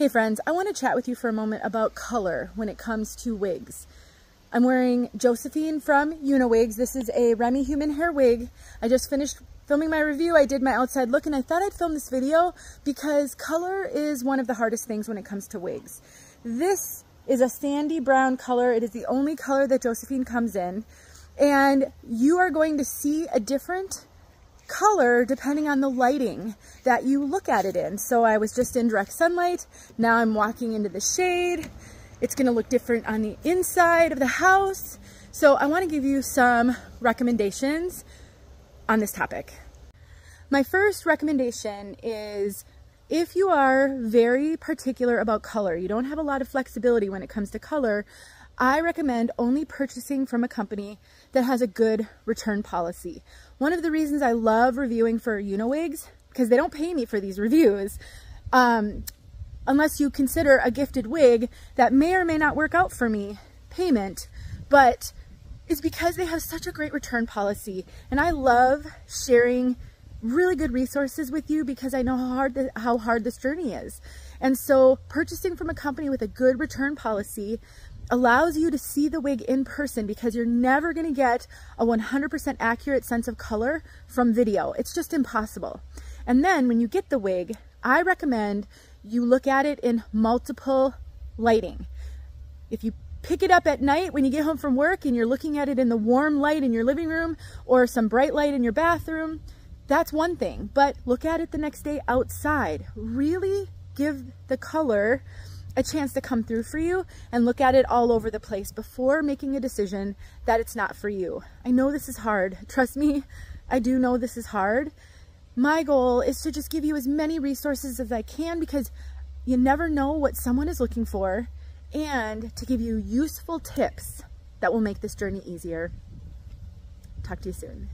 Hey friends, I want to chat with you for a moment about color when it comes to wigs. I'm wearing Josephine from Uniwigs. This is a Remy human hair wig. I just finished filming my review. I did my outside look and I thought I'd film this video because color is one of the hardest things when it comes to wigs. This is a sandy brown color. It is the only color that Josephine comes in. And you are going to see a different color depending on the lighting that you look at it in. So I was just in direct sunlight. Now I'm walking into the shade. It's gonna look different on the inside of the house. So I wanna give you some recommendations on this topic. My first recommendation is if you are very particular about color, you don't have a lot of flexibility when it comes to color, I recommend only purchasing from a company that has a good return policy. One of the reasons I love reviewing for Uniwigs, because they don't pay me for these reviews, um, unless you consider a gifted wig that may or may not work out for me payment, but is because they have such a great return policy. And I love sharing really good resources with you because I know how hard, the, how hard this journey is. And so purchasing from a company with a good return policy allows you to see the wig in person because you're never gonna get a 100% accurate sense of color from video. It's just impossible. And then when you get the wig, I recommend you look at it in multiple lighting. If you pick it up at night when you get home from work and you're looking at it in the warm light in your living room or some bright light in your bathroom, that's one thing. But look at it the next day outside. Really give the color a chance to come through for you and look at it all over the place before making a decision that it's not for you. I know this is hard. Trust me, I do know this is hard. My goal is to just give you as many resources as I can because you never know what someone is looking for and to give you useful tips that will make this journey easier. Talk to you soon.